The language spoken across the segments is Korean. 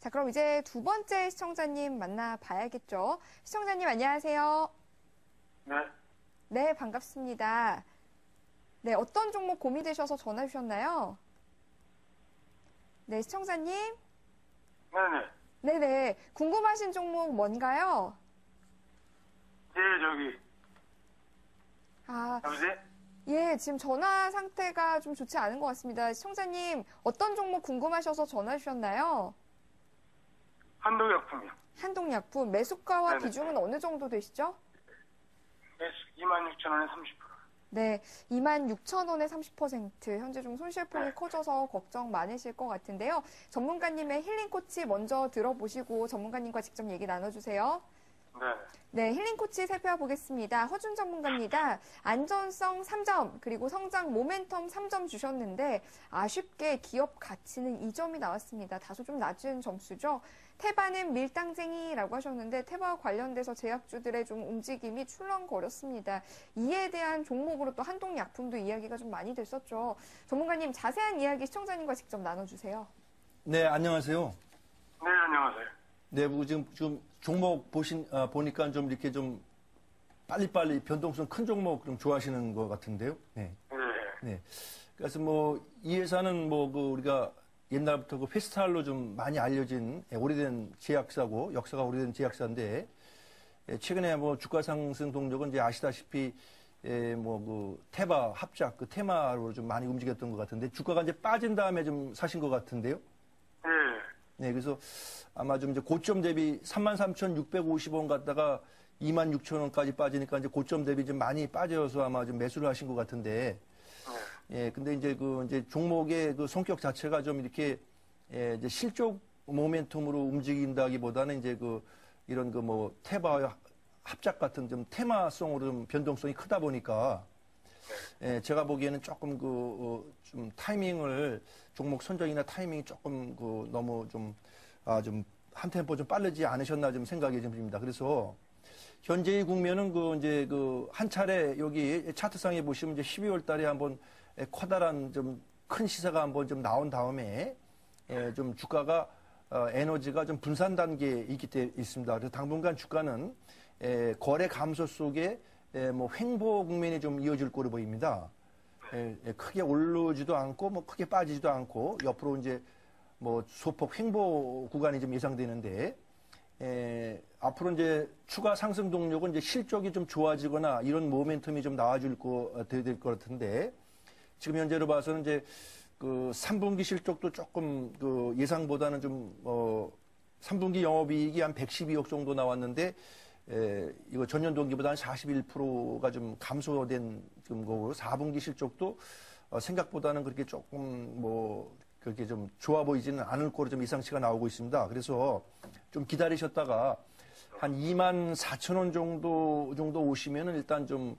자, 그럼 이제 두 번째 시청자님 만나봐야겠죠. 시청자님 안녕하세요. 네, 네, 반갑습니다. 네, 어떤 종목 고민되셔서 전화 주셨나요? 네, 시청자님. 네네. 네네. 궁금하신 종목 뭔가요? 예, 저기, 아, 여보세요? 예, 지금 전화 상태가 좀 좋지 않은 것 같습니다. 시청자님, 어떤 종목 궁금하셔서 전화 주셨나요? 한독약품이요. 한동약품, 매수가와 네네. 비중은 어느 정도 되시죠? 매수 26,000원에 30%. 네, 26,000원에 30%. 현재 좀 손실폭이 네. 커져서 걱정 많으실 것 같은데요. 전문가님의 힐링 코치 먼저 들어보시고 전문가님과 직접 얘기 나눠주세요. 네. 네, 힐링 코치 살펴보겠습니다. 허준 전문가입니다. 안전성 3점, 그리고 성장 모멘텀 3점 주셨는데, 아쉽게 기업 가치는 2점이 나왔습니다. 다소 좀 낮은 점수죠. 테바는 밀당쟁이라고 하셨는데, 테바와 관련돼서 제약주들의 좀 움직임이 출렁거렸습니다. 이에 대한 종목으로 또 한동약품도 이야기가 좀 많이 됐었죠. 전문가님, 자세한 이야기 시청자님과 직접 나눠주세요. 네, 안녕하세요. 네, 안녕하세요. 네, 뭐 지금, 지금 종목 보신, 아, 보니까 좀 이렇게 좀 빨리빨리 변동성 큰 종목 좀 좋아하시는 것 같은데요. 네. 네. 네. 그래서 뭐, 이 회사는 뭐, 그 우리가 옛날부터 그 페스탈로 좀 많이 알려진 예, 오래된 제약사고, 역사가 오래된 제약사인데, 예, 최근에 뭐 주가 상승 동력은 이제 아시다시피, 예, 뭐, 그, 테마, 합작, 그 테마로 좀 많이 움직였던 것 같은데, 주가가 이제 빠진 다음에 좀 사신 것 같은데요. 네. 네, 그래서 아마 좀 이제 고점 대비 33,650원 갔다가 26,000원까지 빠지니까 이제 고점 대비 좀 많이 빠져서 아마 좀 매수를 하신 것 같은데, 네. 예, 근데 이제 그 이제 종목의 그 성격 자체가 좀 이렇게 예, 이제 실적 모멘텀으로 움직인다기보다는 이제 그 이런 그 뭐 테바 합작 같은 좀 테마성으로 좀 변동성이 크다 보니까 예, 제가 보기에는 조금 그, 어, 좀 타이밍을, 종목 선정이나 타이밍이 조금 그 너무 좀, 아, 좀, 한 템포 좀 빠르지 않으셨나 좀 생각이 좀 듭니다. 그래서, 현재의 국면은 그 이제 그 한 차례 여기 차트상에 보시면 이제 12월 달에 한번 에, 커다란 좀 큰 시세가 한번 좀 나온 다음에, 예, 좀 주가가, 어, 에너지가 좀 분산 단계에 있기 때문에 있습니다. 그래서 당분간 주가는 에, 거래 감소 속에 에, 뭐 횡보 국면이 좀 이어질 거로 보입니다. 에, 에, 크게 오르지도 않고 뭐 크게 빠지지도 않고 옆으로 이제 뭐 소폭 횡보 구간이 좀 예상되는데 에, 앞으로 이제 추가 상승 동력은 이제 실적이 좀 좋아지거나 이런 모멘텀이 좀 나와줄 거 될것 같은데 지금 현재로 봐서는 이제 그 3분기 실적도 조금 그 예상보다는 좀 어, 3분기 영업이익이 한 112억 정도 나왔는데 에, 이거 전년 동기보다 한 41%가 좀 감소된 좀 거고 4분기 실적도 어, 생각보다는 그렇게 조금 뭐 그렇게 좀 좋아 보이지는 않을 거로 좀 이상치가 나오고 있습니다. 그래서 좀 기다리셨다가 한 2만 4천 원 정도 정도 오시면은 일단 좀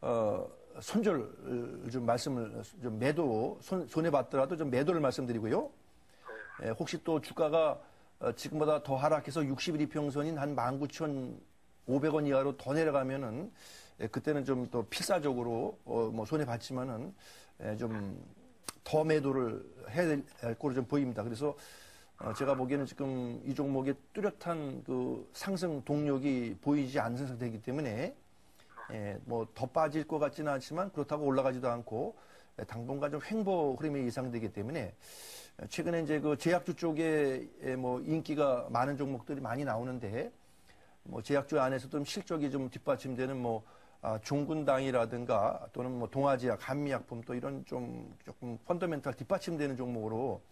어, 손절 좀 말씀을 좀 매도 손, 손해 봤더라도 좀 매도를 말씀드리고요. 예, 혹시 또 주가가 어, 지금보다 더 하락해서 60일 이평선인 한 19,500원 이하로 더 내려가면은 예, 그때는 좀또 필사적으로 어, 뭐 손해 봤지만은 예, 좀더 매도를 해야 될 거로 좀 보입니다. 그래서 어, 제가 보기에는 지금 이 종목의 뚜렷한 그 상승 동력이 보이지 않는 상태이기 때문에 예, 뭐 더 빠질 것 같지는 않지만 그렇다고 올라가지도 않고 예, 당분간 좀 횡보 흐름이 예상되기 때문에 예, 최근에 이제 그 제약주 쪽에 예, 뭐 인기가 많은 종목들이 많이 나오는데 뭐 제약주 안에서 좀 실적이 좀 뒷받침되는 뭐 아, 종군당이라든가 또는 뭐 동아제약, 감미약품 또 이런 좀 조금 펀더멘탈 뒷받침되는 종목으로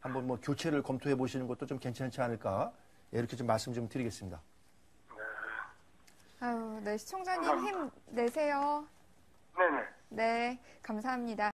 한번 뭐 교체를 검토해 보시는 것도 좀 괜찮지 않을까 예, 이렇게 좀 말씀 좀 드리겠습니다. 아유, 네, 시청자님 힘 내세요. 네네. 네, 감사합니다.